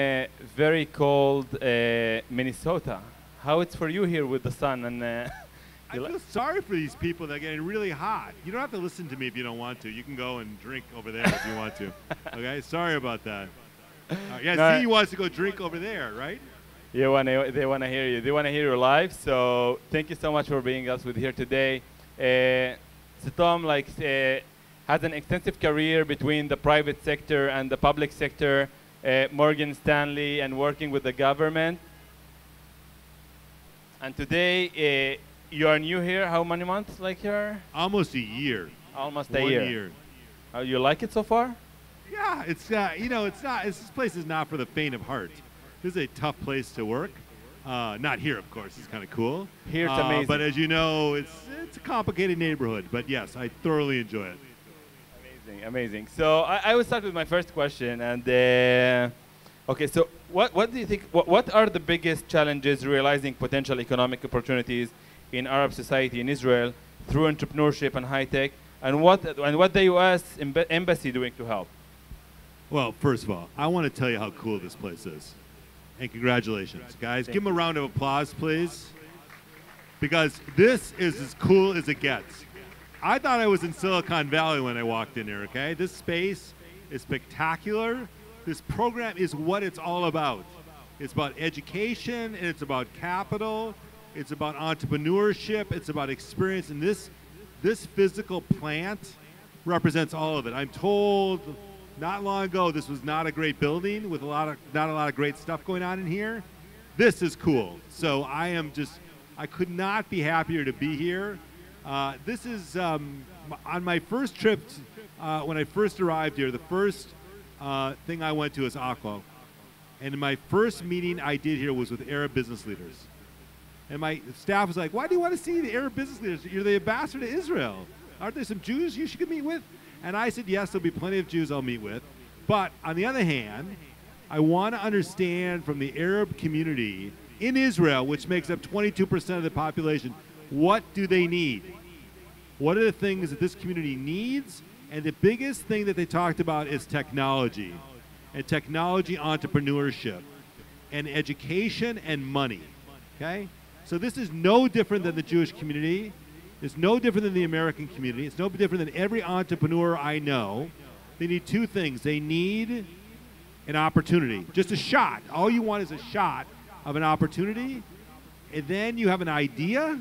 Uh, very cold uh, Minnesota. How it's for you here with the sun and. Uh, I feel sorry for these people that are getting really hot. You don't have to listen to me if you don't want to. You can go and drink over there if you want to. Okay, sorry about that. Uh, yeah, No, see, he wants to go drink over there, right? You wanna, they want to hear you. They want to hear you live. So thank you so much for being us with here today. Uh, so Tom, like, uh, has an extensive career between the private sector and the public sector, uh, Morgan Stanley, and working with the government. And today, uh, you are new here. How many months, like here? Almost a year. Almost a One year. year. Uh, you like it so far? Yeah, it's uh, you know, it's not. It's, this place is not for the faint of heart. This is a tough place to work. Uh, not here, of course. It's kind of cool. Here it's Uh, amazing. But as you know, it's it's a complicated neighborhood. But yes, I thoroughly enjoy it. Amazing, amazing. So I, I will start with my first question. And uh, okay, so what, what do you think? What, what are the biggest challenges realizing potential economic opportunities in Arab society in Israel through entrepreneurship and high tech? And what and what the U.S. Emb- embassy doing to help? Well, first of all, I want to tell you how cool this place is. And congratulations, guys. Give them a round of applause, please. Because this is as cool as it gets. I thought I was in Silicon Valley when I walked in here, okay? This space is spectacular. This program is what it's all about. It's about education and it's about capital. It's about entrepreneurship. It's about experience. And this, this physical plant represents all of it. I'm told not long ago this was not a great building with a lot of not a lot of great stuff going on in here. This is cool. So I am just I could not be happier to be here. Uh, this is um, on my first trip uh, when I first arrived here. The first uh, thing I went to is Akko, and my first meeting I did here was with Arab business leaders. And my staff was like, "Why do you want to see the Arab business leaders? You're the ambassador to Israel. Aren't there some Jews you should meet with?" And I said, "Yes, there'll be plenty of Jews I'll meet with." But on the other hand, I want to understand from the Arab community in Israel, which makes up 22% of the population, what do they need? What are the things that this community needs? And the biggest thing that they talked about is technology and technology entrepreneurship and education and money. Okay? So this is no different than the Jewish community. It's no different than the American community. It's no different than every entrepreneur I know. They need two things. They need an opportunity, just a shot. All you want is a shot of an opportunity. And then you have an idea.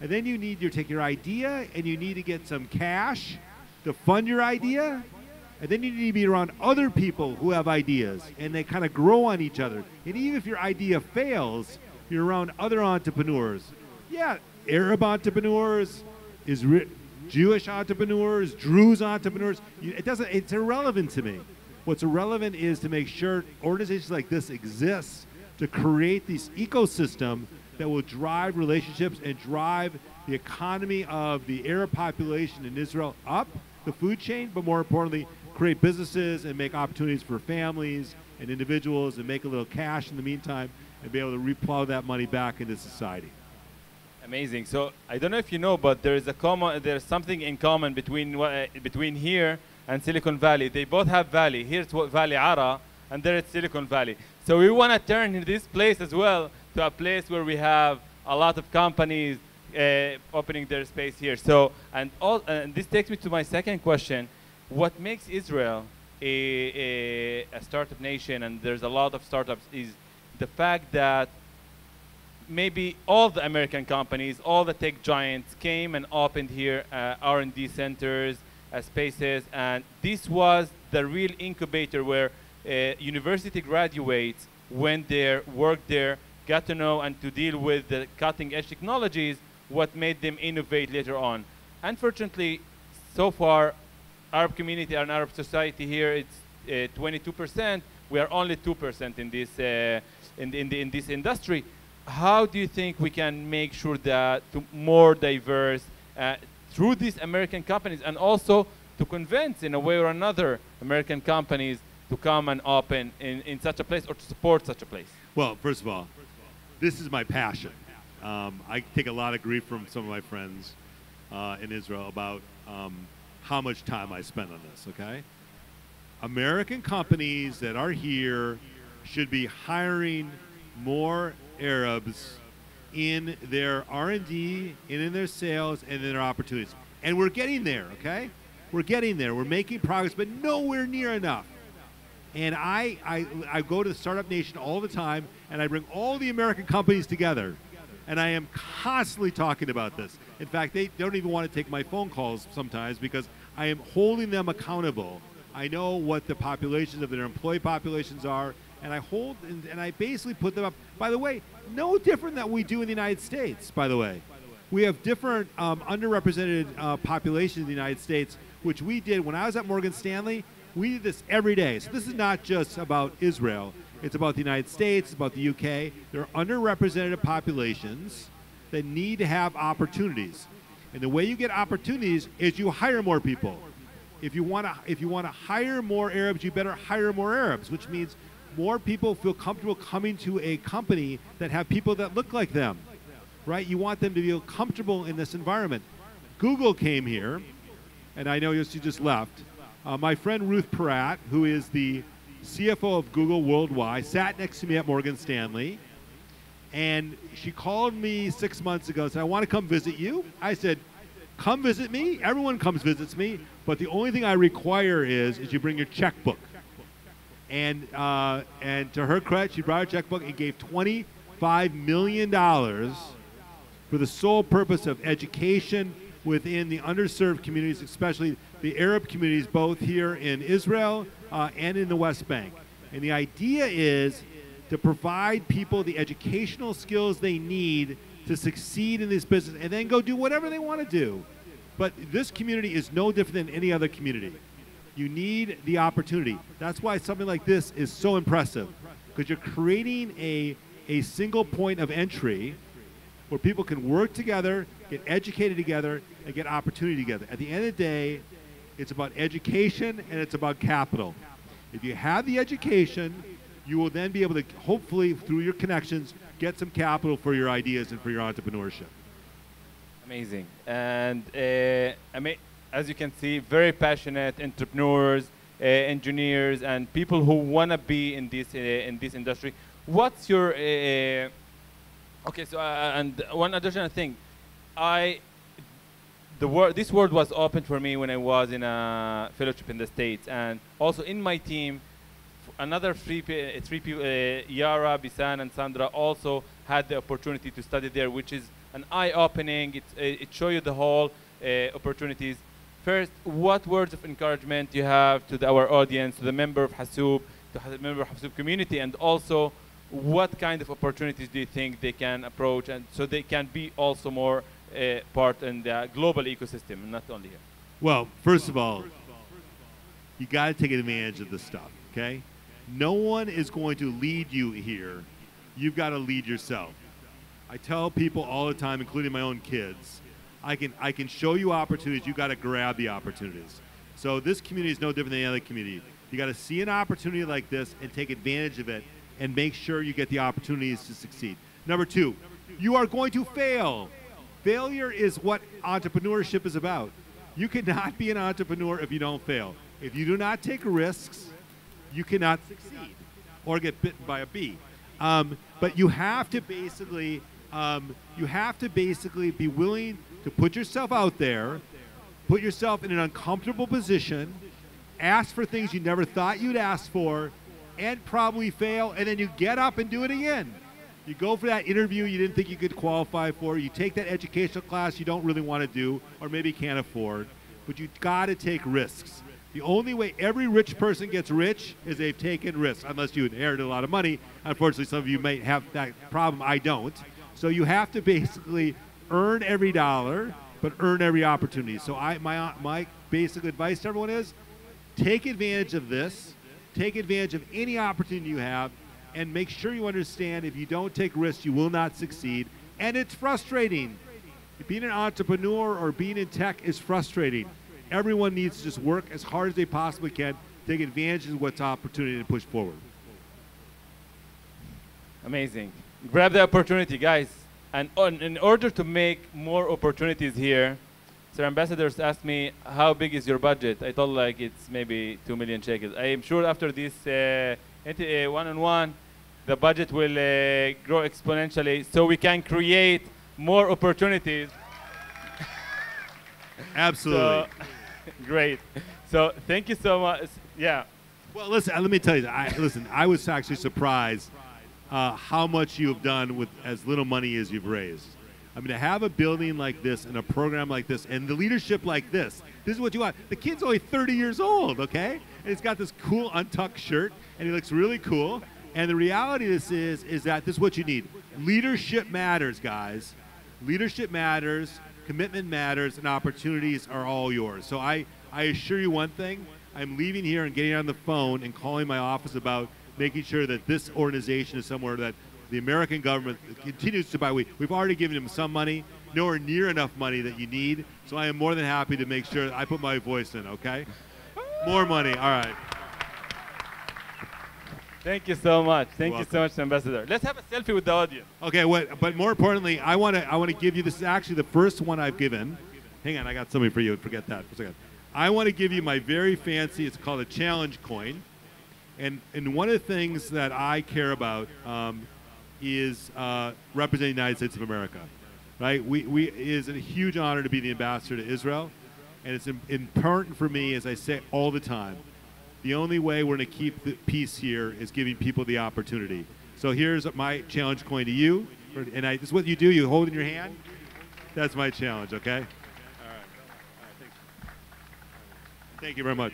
And then you need to take your idea and you need to get some cash to fund your idea. And then you need to be around other people who have ideas and they kind of grow on each other. And even if your idea fails, you're around other entrepreneurs. Yeah, Arab entrepreneurs, Isra- Jewish entrepreneurs, Druze entrepreneurs. It doesn't. It's irrelevant to me. What's irrelevant is to make sure organizations like this exist to create this ecosystem that will drive relationships and drive the economy of the Arab population in Israel up the food chain, but more importantly, create businesses and make opportunities for families and individuals and make a little cash in the meantime and be able to replow that money back into society. Amazing. So I don't know if you know, but there is a common, there's something in common between uh, between here and Silicon Valley. They both have valley. Here's what Valley Ara, and there it's Silicon Valley. So we want to turn this place as well to a place where we have a lot of companies uh, opening their space here. So and all, and this takes me to my second question: What makes Israel a, a, a startup nation? And there's a lot of startups. Is the fact that maybe all the American companies, all the tech giants came and opened here uh, R&D centers, uh, spaces, and this was the real incubator where uh, university graduates went there, worked there, got to know and to deal with the cutting edge technologies, what made them innovate later on. Unfortunately, so far, Arab community and Arab society here, it's uh, 22%. We are only 2% in this, uh, in, in, in this industry. How do you think we can make sure that to more diverse uh, through these American companies and also to convince in a way or another American companies to come and open in, in such a place or to support such a place? Well, first of all, this is my passion. Um, I take a lot of grief from some of my friends uh, in Israel about um, how much time I spend on this, okay? American companies that are here should be hiring more Arabs in their R&D and in their sales and in their opportunities. And we're getting there, okay? We're getting there. We're making progress, but nowhere near enough. And I, I, I go to the Startup Nation all the time, and I bring all the American companies together. And I am constantly talking about this. In fact, they don't even want to take my phone calls sometimes because I am holding them accountable. I know what the populations of their employee populations are, and I hold and, and I basically put them up. By the way, no different than we do in the United States. By the way, we have different um, underrepresented uh, populations in the United States, which we did when I was at Morgan Stanley. We do this every day. So this is not just about Israel. It's about the United States. About the UK. There are underrepresented populations that need to have opportunities, and the way you get opportunities is you hire more people. If you want to, if you want to hire more Arabs, you better hire more Arabs, which means more people feel comfortable coming to a company that have people that look like them, right? You want them to feel comfortable in this environment. Google came here, and I know you just left. Uh, my friend Ruth Porat, who is the CFO of Google Worldwide, sat next to me at Morgan Stanley, and she called me six months ago and said, I want to come visit you. I said, come visit me. Everyone comes visits me, but the only thing I require is, is you bring your checkbook. And, uh, and to her credit, she brought her checkbook and gave $25 million for the sole purpose of education within the underserved communities, especially the Arab communities, both here in Israel uh, and in the West Bank. And the idea is to provide people the educational skills they need to succeed in this business and then go do whatever they want to do. But this community is no different than any other community. You need the opportunity. That's why something like this is so impressive because you're creating a, a single point of entry where people can work together, get educated together, and get opportunity together. At the end of the day, it's about education and it's about capital. If you have the education, you will then be able to, hopefully, through your connections, get some capital for your ideas and for your entrepreneurship. Amazing. And uh, I mean, as you can see, very passionate entrepreneurs, uh, engineers, and people who want to be in this uh, in this industry. What's your uh, okay? So uh, and one additional thing, I the word this word was open for me when I was in a fellowship in the states, and also in my team, another three pe- three people, uh, Yara, Bisan, and Sandra also had the opportunity to study there, which is an eye-opening. It uh, it show you the whole uh, opportunities. First, what words of encouragement you have to the, our audience, to the member of Hasoub, to the member of Hasoub community, and also what kind of opportunities do you think they can approach, and so they can be also more uh, part in the global ecosystem, not only here. Well, first of all, you got to take advantage of this stuff, okay? No one is going to lead you here. You've got to lead yourself. I tell people all the time, including my own kids, I can I can show you opportunities. You've got to grab the opportunities. So this community is no different than any other community. You got to see an opportunity like this and take advantage of it, and make sure you get the opportunities to succeed. Number two, you are going to fail. Failure is what entrepreneurship is about. You cannot be an entrepreneur if you don't fail. If you do not take risks, you cannot succeed or get bitten by a bee. Um, but you have to basically um, you have to basically be willing to put yourself out there, put yourself in an uncomfortable position, ask for things you never thought you'd ask for, and probably fail, and then you get up and do it again. You go for that interview you didn't think you could qualify for. You take that educational class you don't really want to do or maybe can't afford, but you got to take risks. The only way every rich person gets rich is they've taken risks, unless you inherited a lot of money. Unfortunately, some of you may have that problem. I don't. So you have to basically earn every dollar, but earn every opportunity. So I, my, my basic advice to everyone is take advantage of this, take advantage of any opportunity you have, and make sure you understand if you don't take risks, you will not succeed. And it's frustrating. Being an entrepreneur or being in tech is frustrating. Everyone needs to just work as hard as they possibly can, take advantage of what's opportunity and push forward. Amazing. Grab the opportunity, guys. And on, in order to make more opportunities here, Sir Ambassadors asked me, how big is your budget? I told like it's maybe 2 million shekels. I am sure after this uh, uh, one-on-one, the budget will uh, grow exponentially, so we can create more opportunities. Absolutely. So, great. So thank you so much. Yeah. Well, listen. uh, Let me tell you. I, listen, I was actually surprised uh, how much you have done with as little money as you've raised. I mean, to have a building like this and a program like this and the leadership like this, this is what you want. The kid's only 30 years old, okay? And he's got this cool untucked shirt, and he looks really cool. And the reality of this is, is that this is what you need. Leadership matters, guys. Leadership matters, commitment matters, and opportunities are all yours. So I, I assure you one thing. I'm leaving here and getting on the phone and calling my office about making sure that this organization is somewhere that the American government continues to buy. We, we've already given them some money, nowhere near enough money that you need. So I am more than happy to make sure I put my voice in, okay? More money, all right. Thank you so much. Thank you welcome. so much, Ambassador. Let's have a selfie with the audience. Okay, what, but more importantly, I want to I want to give you this is actually the first one I've given. Hang on, I got something for you. Forget that for a second. I want to give you my very fancy. It's called a challenge coin, and and one of the things that I care about um, is uh, representing the United States of America. Right? We we it is a huge honor to be the ambassador to Israel, and it's important for me, as I say all the time. The only way we're going to keep the peace here is giving people the opportunity. So here's my challenge coin to you, and I, this is what you do. You hold in your hand. That's my challenge. Okay. All right. All right. Thank you very much.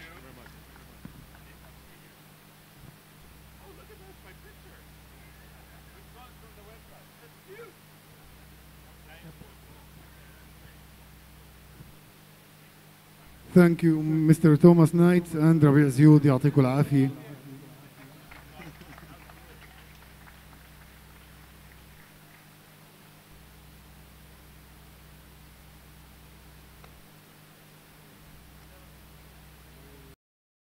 Thank you Mr. Thomas Nides and Rabia Ziyud يعطيكم العافية